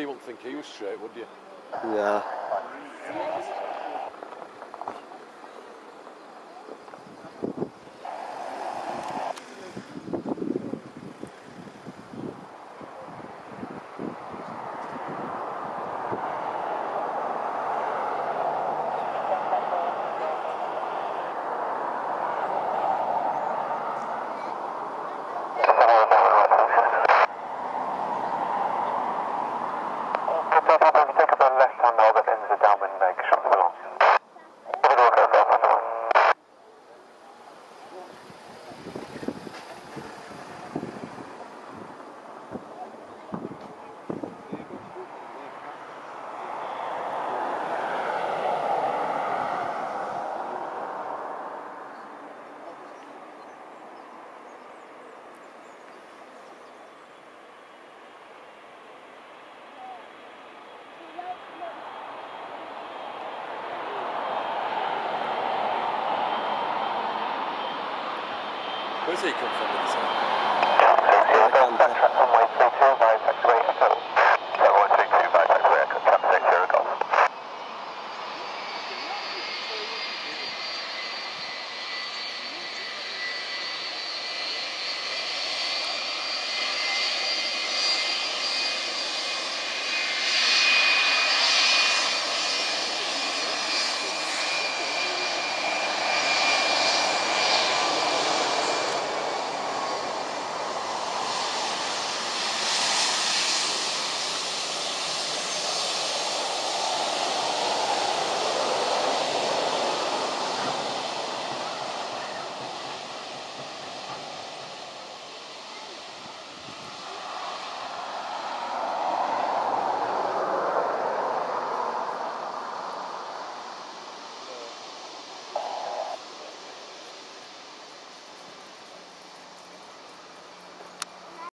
you wouldn't think he was straight, would you? Yeah. Where's he come from?